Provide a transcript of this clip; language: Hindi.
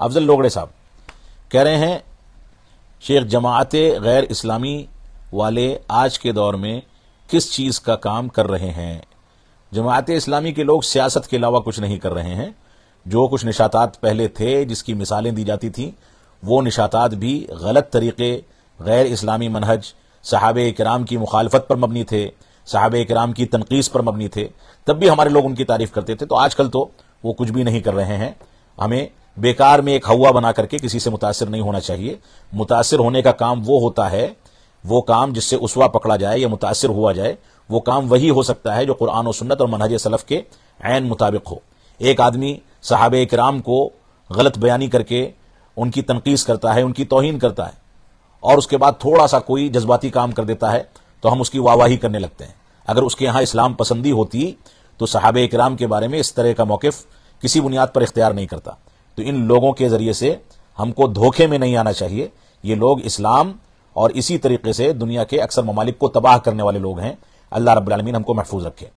अफजल लोगड़े साहब, कह रहे हैं शेख जमात गैर इस्लामी वाले आज के दौर में किस चीज़ का काम कर रहे हैं? जमात इस्लामी के लोग सियासत के अलावा कुछ नहीं कर रहे हैं। जो कुछ निशातात पहले थे, जिसकी मिसालें दी जाती थी, वो निशातात भी गलत तरीके गैर इस्लामी मनहज, साहब कराम की मुखालफत पर मबनी थे, साहब कराम की तनकीस पर मबनी थे, तब भी हमारे लोग उनकी तारीफ़ करते थे। तो आजकल तो वो कुछ भी नहीं कर रहे हैं। हमें बेकार में एक हवा बना करके किसी से मुतासर नहीं होना चाहिए। मुतासर होने का काम वो होता है, वो काम जिससे उसवा पकड़ा जाए या मुतासर हुआ जाए, वो काम वही हो सकता है जो कुरान और सुन्नत और मनहज सलफ के ऐन मुताबिक हो। एक आदमी साहब कराम को गलत बयानी करके उनकी तनकीस करता है, उनकी तोहन करता है और उसके बाद थोड़ा सा कोई जज्बाती काम कर देता है तो हम उसकी वाहवाही करने लगते हैं। अगर उसके यहाँ इस्लाम पसंदी होती तो साहब कराम के बारे में इस तरह का मौकफ किसी बुनियाद पर इख्तियार नहीं करता। तो इन लोगों के ज़रिए से हमको धोखे में नहीं आना चाहिए। ये लोग इस्लाम और इसी तरीके से दुनिया के अक्सर ममालिक को तबाह करने वाले लोग हैं। अल्लाह रबालमीन हमको महफूज रखे।